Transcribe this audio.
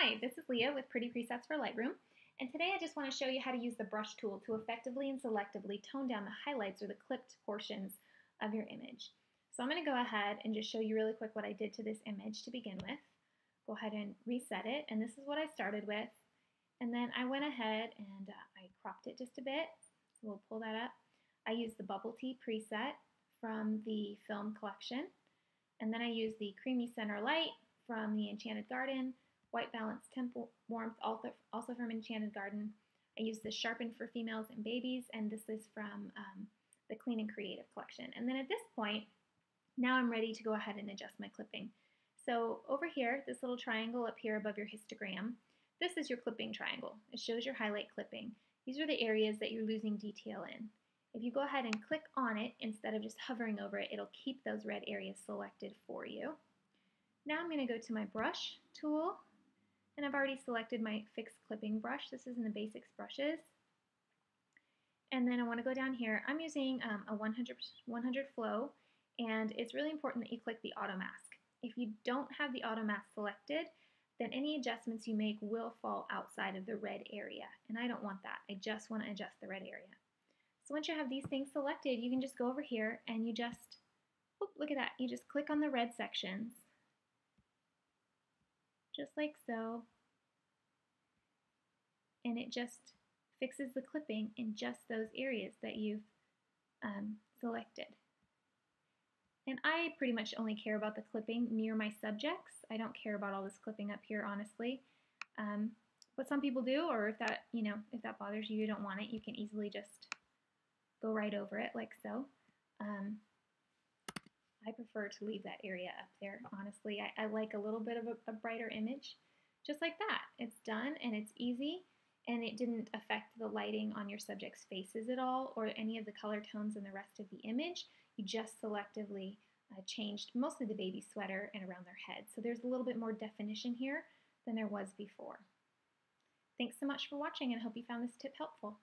Hi, this is Leah with Pretty Presets for Lightroom, and today I just want to show you how to use the brush tool to effectively and selectively tone down the highlights or the clipped portions of your image. So I'm going to go ahead and just show you really quick what I did to this image to begin with. Go ahead and reset it, and this is what I started with. And then I went ahead and uh, I cropped it just a bit, so we'll pull that up. I used the Bubble Tea preset from the film collection, and then I used the Creamy Center Light from the Enchanted Garden, White Balance Temple Warmth, also from Enchanted Garden. I use the Sharpen for Females and Babies, and this is from um, the Clean and Creative collection. And then at this point, now I'm ready to go ahead and adjust my clipping. So over here, this little triangle up here above your histogram, this is your clipping triangle. It shows your highlight clipping. These are the areas that you're losing detail in. If you go ahead and click on it instead of just hovering over it, it'll keep those red areas selected for you. Now I'm going to go to my brush tool and I've already selected my fixed clipping brush. This is in the basics brushes. And then I want to go down here. I'm using um, a 100, 100 flow and it's really important that you click the auto mask. If you don't have the auto mask selected, then any adjustments you make will fall outside of the red area. And I don't want that. I just want to adjust the red area. So once you have these things selected, you can just go over here and you just, oh, look at that. You just click on the red sections just like so. And it just fixes the clipping in just those areas that you've um, selected. And I pretty much only care about the clipping near my subjects. I don't care about all this clipping up here, honestly. Um, but some people do, or if that, you know, if that bothers you, you don't want it, you can easily just go right over it like so. Um, prefer to leave that area up there, honestly. I, I like a little bit of a, a brighter image, just like that. It's done and it's easy and it didn't affect the lighting on your subject's faces at all or any of the color tones in the rest of the image. You just selectively uh, changed mostly the baby sweater and around their head. So there's a little bit more definition here than there was before. Thanks so much for watching and I hope you found this tip helpful.